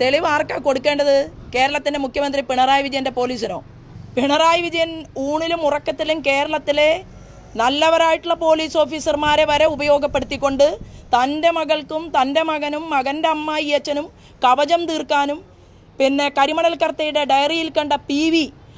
തെളിവ് ആർക്കാ കൊടുക്കേണ്ടത്? കേരളത്തിന്റെ മുഖ്യമന്ത്രി പിണറായി വിജയന്റെ പോലീസിനോ? പിണറായി വിജയൻ ഊണിലും ഉറക്കത്തിലും കേരളത്തിലെ നല്ലവരായിട്ടുള്ള പോലീസ് ഓഫീസർമാരെ വരെ ഉപയോഗപ്പെടുത്തിക്കൊണ്ട് തന്റെ മകൾക്കും തന്റെ മകനും മകന്റെ അമ്മായി അച്ഛനും കവചം തീർക്കാനും പിന്നെ കരിമണൽ കർത്തയുടെ ഡയറിയിൽ കണ്ട പി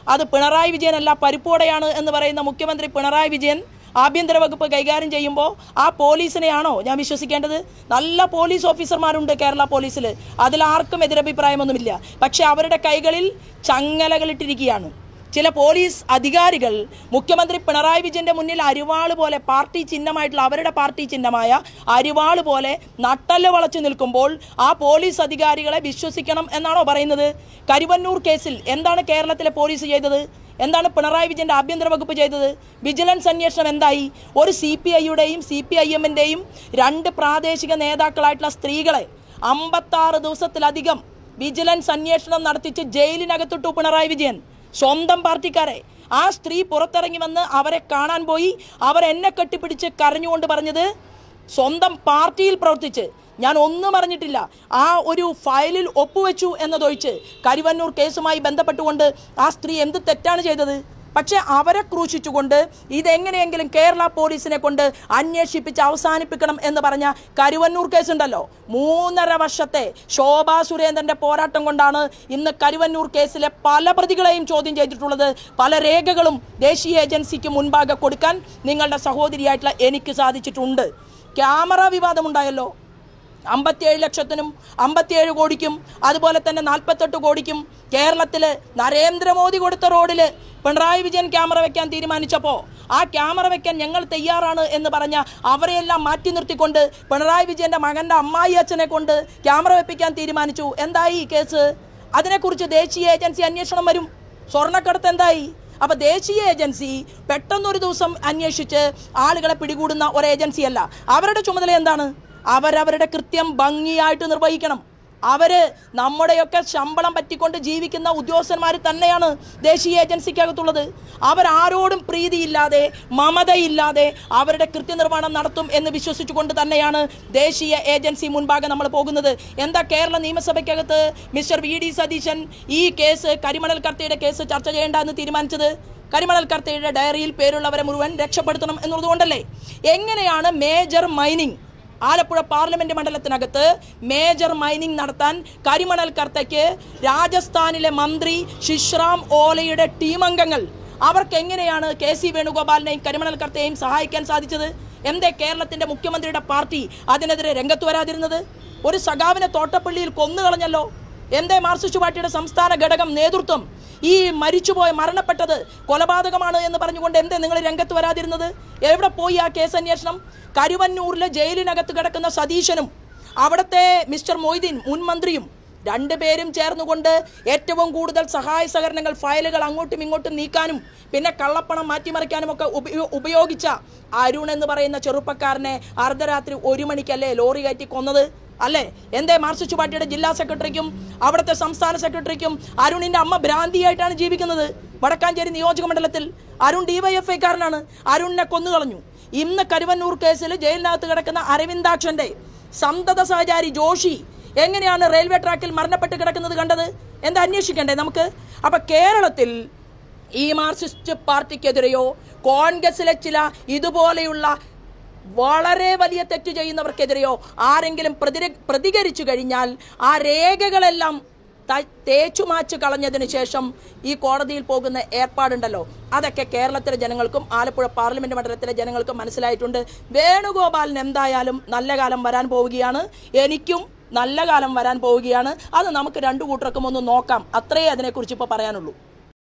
അത് പിണറായി വിജയനല്ല പരിപ്പോടെയാണ് എന്ന് പറയുന്ന മുഖ്യമന്ത്രി പിണറായി വിജയൻ ആഭ്യന്തര വകുപ്പ് കൈകാര്യം ചെയ്യുമ്പോൾ ആ പോലീസിനെയാണോ ഞാൻ വിശ്വസിക്കേണ്ടത്? നല്ല പോലീസ് ഓഫീസർമാരുണ്ട് കേരള പോലീസിൽ അതിൽ ആർക്കും എതിരഭിപ്രായമൊന്നുമില്ല. പക്ഷേ അവരുടെ കൈകളിൽ ചങ്ങലകളിട്ടിരിക്കുകയാണ്. ചില പോലീസ് അധികാരികൾ മുഖ്യമന്ത്രി പിണറായി വിജയന്റെ മുന്നിൽ അരിവാൾ പോലെ പാർട്ടി ചിഹ്നമായിട്ടുള്ള അവരുടെ പാർട്ടി ചിഹ്നമായ അരിവാൾ പോലെ നട്ടൽ വളച്ചു നിൽക്കുമ്പോൾ ആ പോലീസ് അധികാരികളെ വിശ്വസിക്കണം എന്നാണോ പറയുന്നത്? കരുവന്നൂർ കേസിൽ എന്താണ് കേരളത്തിലെ പോലീസ് ചെയ്തത്? എന്താണ് പിണറായി വിജയന്റെ ആഭ്യന്തര വകുപ്പ് ചെയ്തത്? വിജിലൻസ് അന്വേഷണം എന്തായി? ഒരു സി പി ഐയുടെയും സി പി ഐ എമ്മിന്റെയും രണ്ട് പ്രാദേശിക നേതാക്കളായിട്ടുള്ള സ്ത്രീകളെ അമ്പത്താറ് ദിവസത്തിലധികം വിജിലൻസ് അന്വേഷണം നടത്തിച്ച് ജയിലിനകത്തിട്ടു പിണറായി വിജയൻ. സ്വന്തം പാർട്ടിക്കാരെ. ആ സ്ത്രീ പുറത്തിറങ്ങി വന്ന് അവരെ കാണാൻ പോയി. അവർ എന്നെ കെട്ടിപ്പിടിച്ച് കരഞ്ഞുകൊണ്ട് പറഞ്ഞത് സ്വന്തം പാർട്ടിയിൽ പ്രവർത്തിച്ച് ഞാൻ ഒന്നും അറിഞ്ഞിട്ടില്ല. ആ ഒരു ഫയലിൽ ഒപ്പുവെച്ചു എന്നതൊഴിച്ച് കരുവന്നൂർ കേസുമായി ബന്ധപ്പെട്ടുകൊണ്ട് ആ സ്ത്രീ എന്ത് തെറ്റാണ് ചെയ്തത്? പക്ഷേ അവരെ ക്രൂശിച്ചുകൊണ്ട് ഇതെങ്ങനെയെങ്കിലും കേരള പോലീസിനെ കൊണ്ട് അന്വേഷിപ്പിച്ച് അവസാനിപ്പിക്കണം എന്ന് പറഞ്ഞ കരുവന്നൂർ കേസുണ്ടല്ലോ. മൂന്നര വർഷത്തെ ശോഭാ സുരേന്ദ്രന്റെ പോരാട്ടം കൊണ്ടാണ് ഇന്ന് കരുവന്നൂർ കേസിലെ പല പ്രതികളെയും ചോദ്യം ചെയ്തിട്ടുള്ളത്. പല രേഖകളും ദേശീയ ഏജൻസിക്ക് മുൻപാകെ കൊടുക്കാൻ നിങ്ങളുടെ സഹോദരിയായിട്ടുള്ള എനിക്ക് സാധിച്ചിട്ടുണ്ട്. ക്യാമറ വിവാദമുണ്ടായല്ലോ. അമ്പത്തിയേഴ് ലക്ഷത്തിനും അമ്പത്തിയേഴ് കോടിക്കും അതുപോലെ തന്നെ നാൽപ്പത്തെട്ട് കോടിക്കും കേരളത്തിൽ നരേന്ദ്രമോദി കൊടുത്ത റോഡിൽ പിണറായി വിജയൻ ക്യാമറ വെക്കാൻ തീരുമാനിച്ചപ്പോൾ ആ ക്യാമറ വെക്കാൻ ഞങ്ങൾ തയ്യാറാണ് എന്ന് പറഞ്ഞ അവരെയെല്ലാം മാറ്റി നിർത്തിക്കൊണ്ട് പിണറായി വിജയന്റെ മകന്റെ അമ്മായി അച്ഛനെ കൊണ്ട് ക്യാമറ വെപ്പിക്കാൻ തീരുമാനിച്ചു. എന്തായി ഈ കേസ്? അതിനെക്കുറിച്ച് ദേശീയ ഏജൻസി അന്വേഷണം വരും. സ്വർണക്കടത്ത് എന്തായി? അപ്പൊ ദേശീയ ഏജൻസി പെട്ടെന്നൊരു ദിവസം അന്വേഷിച്ച് ആളുകളെ പിടികൂടുന്ന ഒരു ഏജൻസിയല്ല. അവരുടെ ചുമതല എന്താണ്? അവരവരുടെ കൃത്യം ഭംഗിയായിട്ട് നിർവഹിക്കണം. അവർ നമ്മുടെയൊക്കെ ശമ്പളം പറ്റിക്കൊണ്ട് ജീവിക്കുന്ന ഉദ്യോഗസ്ഥന്മാർ തന്നെയാണ് ദേശീയ ഏജൻസിക്കകത്തുള്ളത്. അവരാരോടും പ്രീതിയില്ലാതെ മമതയില്ലാതെ അവരുടെ കൃത്യനിർവഹണം നടത്തും എന്ന് വിശ്വസിച്ചുകൊണ്ട് തന്നെയാണ് ദേശീയ ഏജൻസി മുൻപാകെ നമ്മൾ പോകുന്നത്. എന്താ കേരള നിയമസഭയ്ക്കകത്ത് മിസ്റ്റർ വി ഡി സതീശൻ ഈ കേസ് കരിമണൽ കർത്തയുടെ കേസ് ചർച്ച ചെയ്യേണ്ട എന്ന് തീരുമാനിച്ചത്? കരിമണൽ കർത്തയുടെ ഡയറിയിൽ പേരുള്ളവരെ മുഴുവൻ രക്ഷപ്പെടുത്തണം എന്നുള്ളതുകൊണ്ടല്ലേ? എങ്ങനെയാണ് മേജർ മൈനിങ് ആലപ്പുഴ പാർലമെന്റ് മണ്ഡലത്തിനകത്ത് മേജർ മൈനിങ് നടത്താൻ കരിമണൽ കർത്തയ്ക്ക് രാജസ്ഥാനിലെ മന്ത്രി ശിശ്രാം ഓലയുടെ ടീം അംഗങ്ങൾ. അവർക്ക് എങ്ങനെയാണ് കെ സി വേണുഗോപാലിനെയും കരിമണൽ കർത്തയെയും സഹായിക്കാൻ സാധിച്ചത്? എന്തേ കേരളത്തിന്റെ മുഖ്യമന്ത്രിയുടെ പാർട്ടി അതിനെതിരെ രംഗത്ത് വരാതിരുന്നത്? ഒരു സഖാവിനെ തോട്ടപ്പള്ളിയിൽ കൊന്നുകളഞ്ഞല്ലോ. എന്തേ മാർക്സിസ്റ്റ് പാർട്ടിയുടെ സംസ്ഥാന ഘടകം നേതൃത്വം ഈ മരിച്ചുപോയ മരണപ്പെട്ടത് കൊലപാതകമാണ് എന്ന് പറഞ്ഞുകൊണ്ട് എന്തേ നിങ്ങൾ രംഗത്ത് വരാതിരുന്നത്? എവിടെ പോയി ആ കേസ് അന്വേഷണം? കരുവന്നൂരിലെ ജയിലിനകത്ത് കിടക്കുന്ന സതീശനും അവിടുത്തെ മിസ്റ്റർ മൊയ്തീൻ മുൻ മന്ത്രിയും രണ്ടുപേരും ചേർന്നുകൊണ്ട് ഏറ്റവും കൂടുതൽ സഹായ സഹകരണങ്ങൾ ഫയലുകൾ അങ്ങോട്ടും ഇങ്ങോട്ടും നീക്കാനും പിന്നെ കള്ളപ്പണം മാറ്റിമറിക്കാനും ഒക്കെ ഉപയോഗിച്ച അരുൺ എന്ന് പറയുന്ന ചെറുപ്പക്കാരനെ അർദ്ധരാത്രി ഒരു മണിക്കല്ലേ ലോറി കയറ്റി കൊന്നത്? അല്ലേ? എന്തേ മാർക്സിസ്റ്റ് പാർട്ടിയുടെ ജില്ലാ സെക്രട്ടറിക്കും അവിടുത്തെ സംസ്ഥാന സെക്രട്ടറിക്കും അരുണിന്റെ അമ്മ ഭ്രാന്തിയായിട്ടാണ് ജീവിക്കുന്നത്? വടക്കാഞ്ചേരി നിയോജക മണ്ഡലത്തിൽ അരുൺ ഡിവൈഎഫ്ഐക്കാരനാണ്. അരുണിനെ കൊന്നുകളഞ്ഞു. ഇന്ന് കരുവന്നൂർ കേസിൽ ജയിലിനകത്ത് കിടക്കുന്ന അരവിന്ദാക്ഷന്റെ സന്തത സഹചാരി ജോഷി എങ്ങനെയാണ് റെയിൽവേ ട്രാക്കിൽ മരണപ്പെട്ട് കിടക്കുന്നത് കണ്ടത്? എന്താ അന്വേഷിക്കണ്ടേ നമുക്ക്? അപ്പൊ കേരളത്തിൽ ഈ മാർക്സിസ്റ്റ് പാർട്ടിക്കെതിരെയോ കോൺഗ്രസിലെ ചില ഇതുപോലെയുള്ള വളരെ വലിയ തെറ്റ് ചെയ്യുന്നവർക്കെതിരെയോ ആരെങ്കിലും പ്രതിര- പ്രതികരിച്ചു കഴിഞ്ഞാൽ ആ രേഖകളെല്ലാം തേച്ചു തേച്ചുമാച്ച് കളഞ്ഞതിന് ശേഷം ഈ കോടതിയിൽ പോകുന്ന ഏർപ്പാടുണ്ടല്ലോ. അതൊക്കെ കേരളത്തിലെ ജനങ്ങൾക്കും ആലപ്പുഴ പാർലമെന്റ് മണ്ഡലത്തിലെ ജനങ്ങൾക്കും മനസ്സിലായിട്ടുണ്ട്. വേണുഗോപാലിന് എന്തായാലും നല്ല കാലം വരാൻ പോവുകയാണ്. എനിക്കും നല്ല കാലം വരാൻ പോവുകയാണ്. അത് നമുക്ക് രണ്ടു കൂട്ടർക്കും ഒന്ന് നോക്കാം. അത്രയേ അതിനെക്കുറിച്ച് ഇപ്പോൾ പറയാനുള്ളൂ.